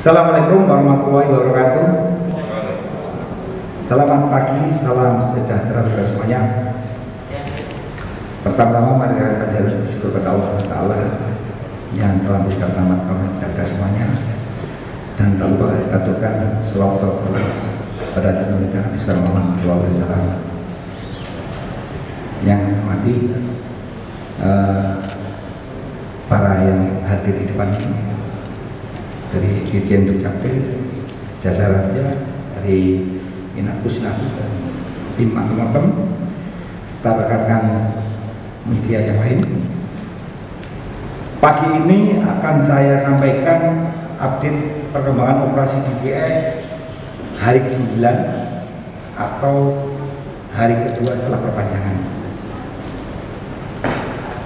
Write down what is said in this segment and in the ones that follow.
Assalamualaikum warahmatullahi wabarakatuh. Selamat pagi, salam sejahtera bagi semuanya. Pertama-tama mari kita panjang bersyukur kepada Allah Taala yang telah memberikan rahmat kami kepada semuanya dan tak lupa kita aturkan selawat salam pada Nabi Nabi Muhammad Sallallahu Alaihi yang mati uh, para yang hadir di depan ini dari Dirjen Dukcapil, Jasa Raja, dari Inapus Nafis dan tim antemortem serta rekan media yang lain. Pagi ini akan saya sampaikan update perkembangan operasi DVI hari ke-9 atau hari kedua setelah perpanjangan.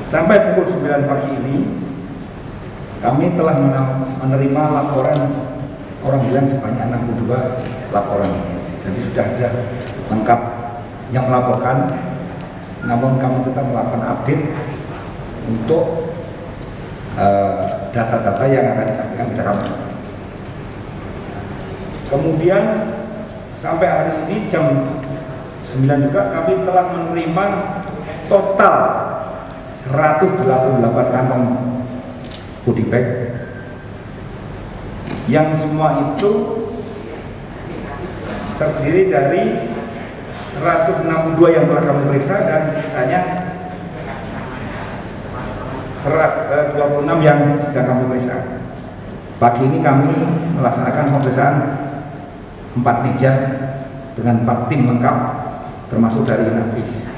Sampai pukul 9 pagi ini kami telah menerima laporan orang bilang sebanyak 62 laporan. Jadi sudah ada lengkap yang melaporkan. Namun kami tetap melakukan update untuk data-data uh, yang akan disampaikan kepada kami. Kemudian sampai hari ini jam 9 juga kami telah menerima total 188 kantong goodie bag yang semua itu terdiri dari 162 yang telah kami periksa dan sisanya 126 yang sedang kami periksa. Pagi ini kami melaksanakan pemeriksaan empat meja dengan empat tim lengkap termasuk dari Nafis.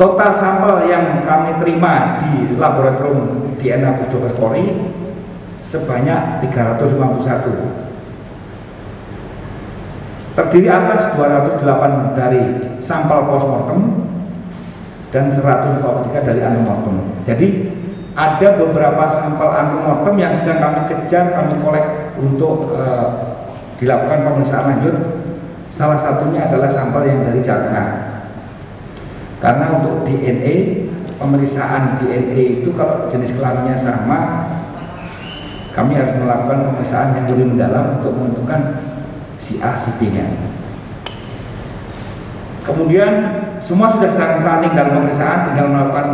Total sampel yang kami terima di laboratorium DNA Polri sebanyak 351 terdiri atas 208 dari sampel postmortem dan 143 dari antemortem. Jadi ada beberapa sampel antemortem yang sedang kami kejar, kami kolek untuk uh, dilakukan pemeriksaan lanjut. Salah satunya adalah sampel yang dari Tengah. Karena untuk DNA, pemeriksaan DNA itu kalau jenis kelaminnya sama, kami harus melakukan pemeriksaan yang lebih mendalam untuk menentukan si A, si B-nya. Kemudian semua sudah sedang running dalam pemeriksaan, tinggal melakukan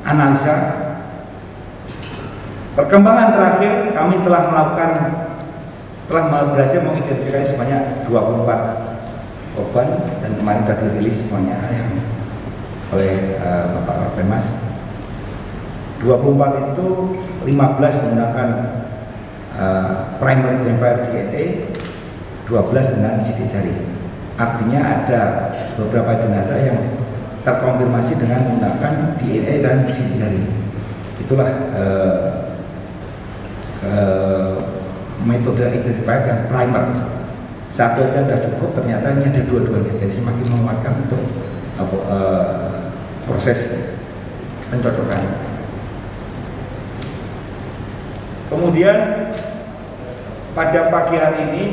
analisa. Perkembangan terakhir kami telah melakukan telah berhasil mengidentifikasi sebanyak 24 korban dan kemarin sudah dirilis semuanya yang oleh uh, Bapak Orpemas. 24 itu 15 menggunakan uh, primary identifier DNA, 12 dengan sidik jari. Artinya ada beberapa jenazah yang terkonfirmasi dengan menggunakan DNA dan sidik jari. Itulah uh, uh, metode identifier yang primer. Satu aja sudah cukup, ternyata ini ada dua-duanya. Jadi semakin menguatkan untuk uh, proses pencocokan. Kemudian pada pagi hari ini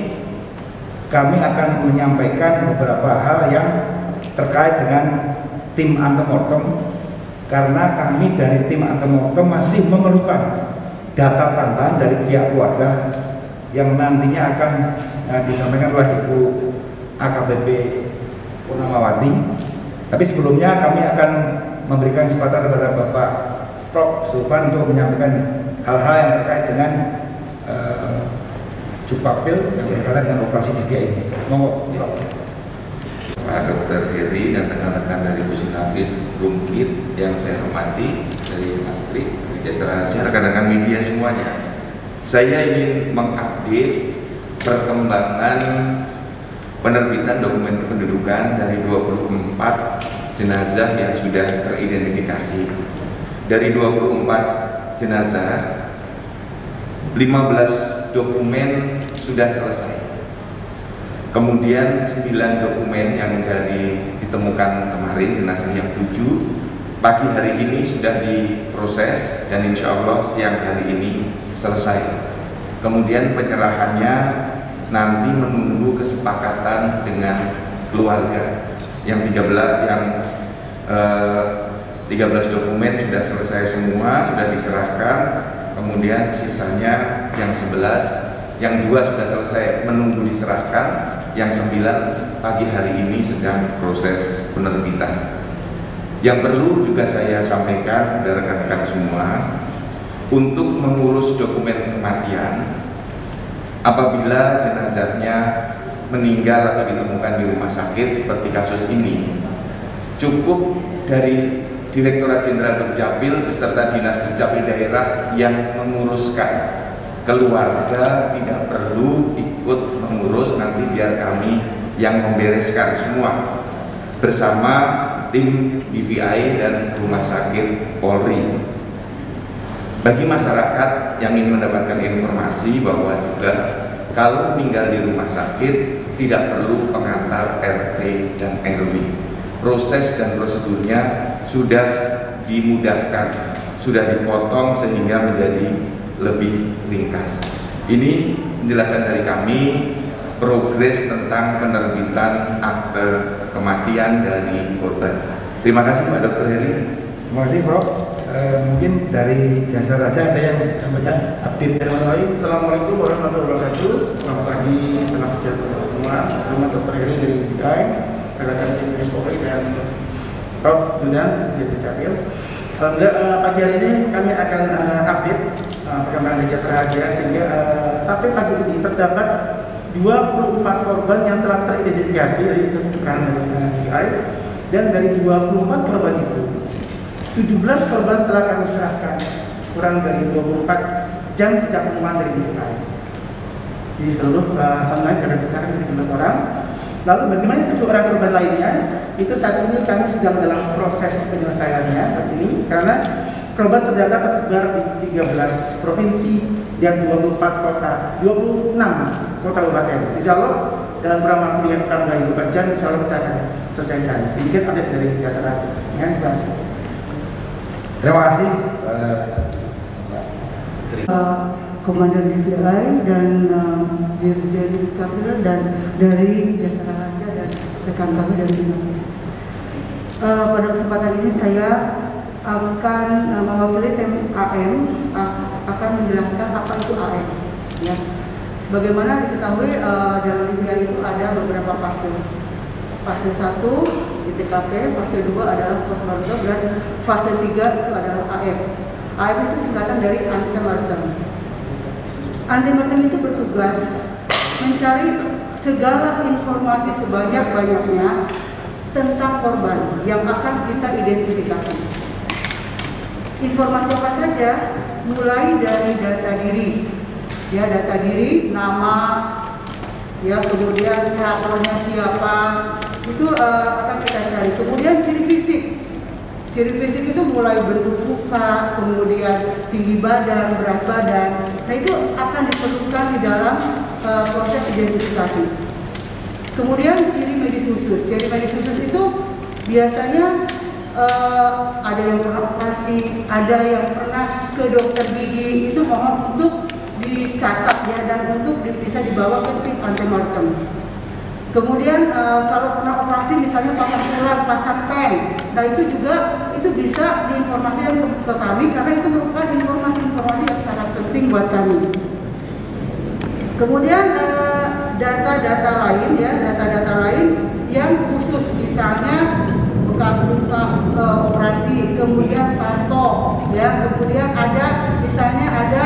kami akan menyampaikan beberapa hal yang terkait dengan tim antemortem karena kami dari tim antemortem masih memerlukan data tambahan dari pihak keluarga yang nantinya akan uh, disampaikan oleh Ibu AKBP Purnamawati. Tapi sebelumnya kami akan memberikan kesempatan kepada Bapak Prof. Sulvan untuk menyampaikan hal-hal yang terkait dengan uh, Jupapil yang berkaitan dengan operasi DVI ini. Monggo, Pak Dr. Heri dan rekan-rekan dari Pusing Hafiz Rumkit yang saya hormati dari Mas Tri, Jasa rekan-rekan media semuanya. Saya ingin mengupdate perkembangan penerbitan dokumen kependudukan dari 24 jenazah yang sudah teridentifikasi. Dari 24 jenazah, 15 dokumen sudah selesai. Kemudian 9 dokumen yang dari ditemukan kemarin jenazah yang 7 pagi hari ini sudah diproses dan insya Allah siang hari ini selesai. Kemudian penyerahannya nanti menunggu kesepakatan dengan keluarga yang 13 yang eh, 13 13 dokumen sudah selesai semua, sudah diserahkan. Kemudian sisanya yang 11, yang dua sudah selesai menunggu diserahkan, yang 9 pagi hari ini sedang proses penerbitan. Yang perlu juga saya sampaikan dari rekan-rekan semua, untuk mengurus dokumen kematian apabila jenazahnya meninggal atau ditemukan di rumah sakit seperti kasus ini cukup dari Direktorat Jenderal Dukcapil beserta Dinas Dukcapil daerah yang menguruskan. Keluarga tidak perlu ikut mengurus nanti biar kami yang membereskan semua. Bersama tim DVI dan Rumah Sakit Polri. Bagi masyarakat yang ingin mendapatkan informasi bahwa juga kalau meninggal di rumah sakit tidak perlu pengantar RT dan RW proses dan prosedurnya sudah dimudahkan, sudah dipotong sehingga menjadi lebih ringkas. Ini penjelasan dari kami progres tentang penerbitan akte kematian dari korban. Terima kasih Pak Dr. Heri. Terima kasih Prof. E, mungkin dari jasa raja ada yang sampaikan update. Assalamualaikum warahmatullahi wabarakatuh. Selamat pagi, selamat sejahtera semua. Nama Dr. Heri dari Bidai rekan tim Polri dan Prof. Judan di Dukcapil. Alhamdulillah uh, pagi hari ini kami akan uh, update uh, perkembangan jasa raja sehingga sampai pagi ini terdapat 24 korban yang telah teridentifikasi dari keterangan dari DKI dan dari 24 korban itu 17 korban telah kami serahkan kurang dari 24 jam sejak pengumuman dari DKI. Di seluruh uh, sampai kami serahkan 17 orang Lalu bagaimana tujuh orang korban lainnya? Itu saat ini kami sedang dalam proses penyelesaiannya saat ini karena korban terdata tersebar di 13 provinsi dan 24 kota, 26 kota kabupaten. Insya Allah dalam beberapa waktu yang kurang dari 4 jam, insya kita akan selesaikan. Demikian update dari Jasa Raja. Ya, terima kasih. Terima kasih. Uh, Komandan DVI dan uh, Dirjen Dukcapil dan dari Jasa Raja dan rekan kami dari Indonesia. Uh, pada kesempatan ini saya akan uh, mewakili tim AM uh, akan menjelaskan apa itu AM. Ya. Sebagaimana diketahui uh, dalam DVI itu ada beberapa fase. Fase 1 di TKP, fase 2 adalah postmortem dan fase 3 itu adalah AM. AM itu singkatan dari antemortem Antemortem itu bertugas mencari segala informasi sebanyak-banyaknya tentang korban yang akan kita identifikasi. Informasi apa saja? Mulai dari data diri, ya data diri, nama, ya kemudian lapornya siapa, itu uh, akan kita cari. Kemudian ciri fisik, Ciri fisik itu mulai bentuk muka, kemudian tinggi badan, berat badan. Nah itu akan diperlukan di dalam uh, proses identifikasi. Kemudian ciri medis khusus. Ciri medis khusus itu biasanya uh, ada yang pernah operasi, ada yang pernah ke dokter gigi. Itu mohon untuk dicatat ya dan untuk bisa dibawa ke tim antemortem. Kemudian e, kalau pernah operasi misalnya patah tulang, pasang pen, nah itu juga itu bisa diinformasikan ke, ke kami karena itu merupakan informasi-informasi yang sangat penting buat kami. Kemudian eh, data-data e, lain ya, data-data lain yang khusus misalnya bekas luka e, operasi, kemudian tato, ya, kemudian ada misalnya ada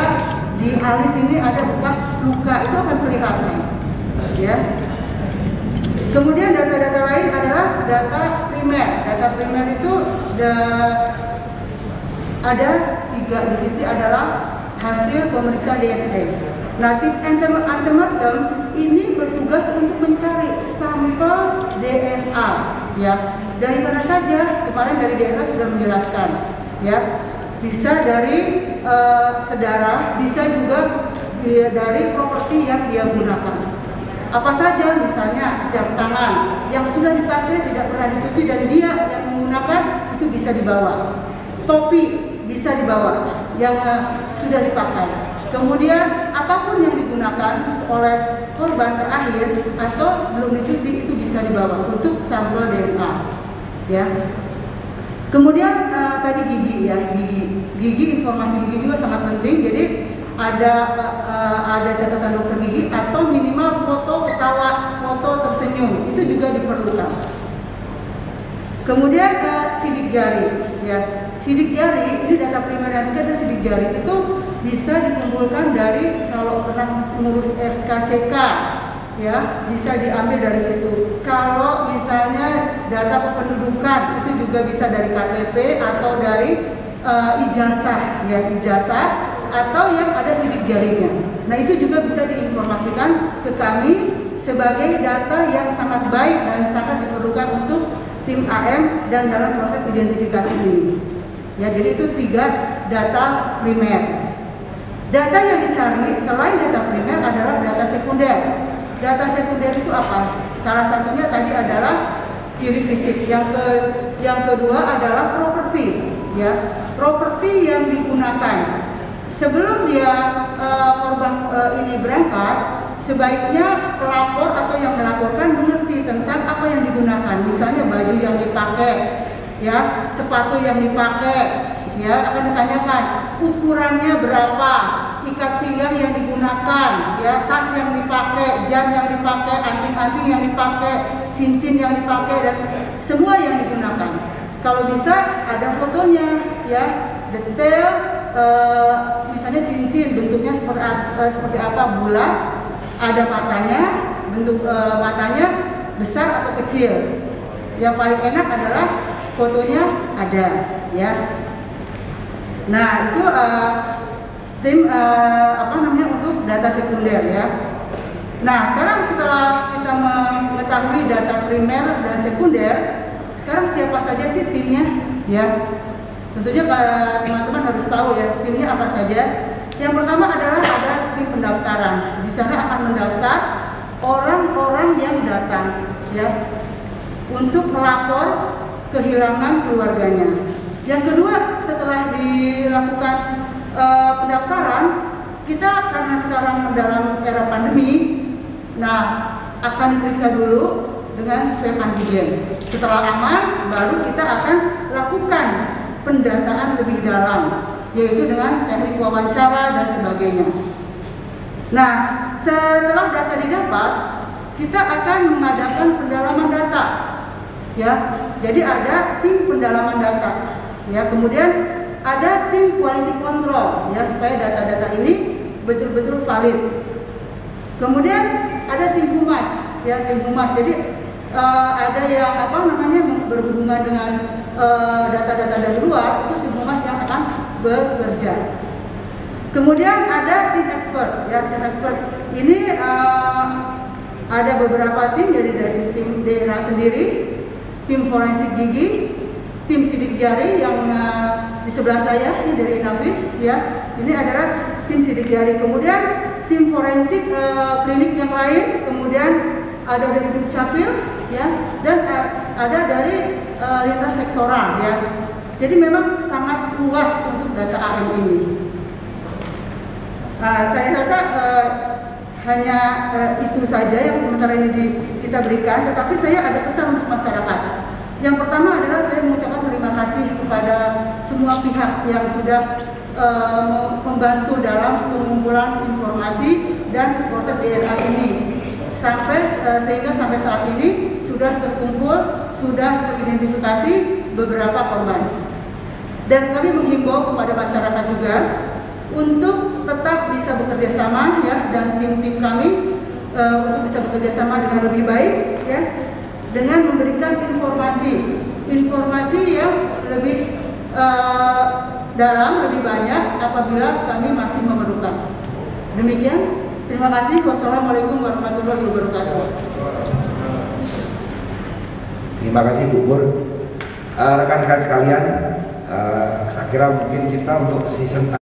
di alis ini ada bekas luka itu akan kelihatan, ya Kemudian data-data lain adalah data primer. Data primer itu ada tiga di sisi adalah hasil pemeriksaan DNA. Nah, tim antemortem ini bertugas untuk mencari sampel DNA, ya. Dari mana saja? Kemarin dari DNA sudah menjelaskan, ya. Bisa dari uh, sedarah, bisa juga dari properti yang dia gunakan. Apa saja misalnya jam tangan yang sudah dipakai tidak pernah dicuci dan dia yang menggunakan itu bisa dibawa. Topi bisa dibawa yang uh, sudah dipakai. Kemudian apa pun yang digunakan oleh korban terakhir atau belum dicuci itu bisa dibawa untuk sampel DNA. Ya. Kemudian uh, tadi gigi ya, gigi. Gigi informasi gigi juga sangat penting. Jadi ada uh, ada catatan dokter gigi atau minimal foto ketawa, foto tersenyum itu juga diperlukan. Kemudian uh, sidik jari ya. Sidik jari ini data primer yang kita sidik jari itu bisa dikumpulkan dari kalau pernah ngurus SKCK ya bisa diambil dari situ. Kalau misalnya data kependudukan itu juga bisa dari KTP atau dari uh, ijazah ya ijazah atau yang ada sidik jarinya. Nah itu juga bisa diinformasikan ke kami sebagai data yang sangat baik dan sangat diperlukan untuk tim AM dan dalam proses identifikasi ini. Ya jadi itu tiga data primer. Data yang dicari selain data primer adalah data sekunder data sekunder itu apa? Salah satunya tadi adalah ciri fisik. Yang ke yang kedua adalah properti, ya. Properti yang digunakan. Sebelum dia uh, korban uh, ini berangkat, sebaiknya pelapor atau yang melaporkan mengerti tentang apa yang digunakan. Misalnya baju yang dipakai, ya, sepatu yang dipakai, ya akan ditanyakan ukurannya berapa, ikat pinggang yang digunakan, ya tas yang dipakai, jam yang dipakai, anting-anting yang dipakai, cincin yang dipakai dan semua yang digunakan. Kalau bisa ada fotonya, ya detail, e, misalnya cincin bentuknya seperti e, seperti apa bulat, ada matanya, bentuk e, matanya besar atau kecil. Yang paling enak adalah fotonya ada, ya. Nah itu uh, tim uh, apa namanya untuk data sekunder ya. Nah sekarang setelah kita mengetahui data primer dan sekunder, sekarang siapa saja sih timnya ya? Tentunya teman-teman harus tahu ya timnya apa saja. Yang pertama adalah ada tim pendaftaran. Di sana akan mendaftar orang-orang yang datang ya untuk melapor kehilangan keluarganya. Yang kedua setelah dilakukan uh, pendaftaran, kita karena sekarang dalam era pandemi, nah akan diperiksa dulu dengan swab antigen. Setelah aman, baru kita akan lakukan pendataan lebih dalam, yaitu dengan teknik wawancara dan sebagainya. Nah, setelah data didapat, kita akan mengadakan pendalaman data. Ya, jadi ada tim pendalaman data. Ya, kemudian ada tim quality control ya supaya data-data ini betul-betul valid. Kemudian ada tim humas ya tim humas. Jadi uh, ada yang apa namanya berhubungan dengan data-data uh, dari luar itu tim humas yang akan bekerja. Kemudian ada tim expert ya tim expert. Ini uh, ada beberapa tim dari dari tim DNA sendiri, tim forensik gigi, tim sidik jari yang uh, di sebelah saya ini dari Nafis ya. Ini adalah tim sidik jari. Kemudian tim forensik uh, klinik yang lain kemudian ada dari Dukcapil ya dan uh, ada dari uh, lintas sektoral ya. Jadi memang sangat luas untuk data AM ini. Uh, saya rasa uh, hanya uh, itu saja yang sementara ini di, kita berikan tetapi saya ada pesan untuk masyarakat. Yang pertama adalah saya mengucapkan terima kasih kepada semua pihak yang sudah uh, membantu dalam pengumpulan informasi dan proses DNA ini. Sampai uh, sehingga sampai saat ini sudah terkumpul, sudah teridentifikasi beberapa korban. Dan kami menghimbau kepada masyarakat juga untuk tetap bisa bekerja sama ya dan tim-tim kami uh, untuk bisa bekerja sama dengan lebih baik ya dengan memberikan informasi informasi yang lebih uh, dalam lebih banyak apabila kami masih memerlukan. Demikian, terima kasih. Wassalamualaikum warahmatullahi wabarakatuh. Terima kasih Bu Pur. Uh, rekan-rekan sekalian, uh, saya kira mungkin kita untuk season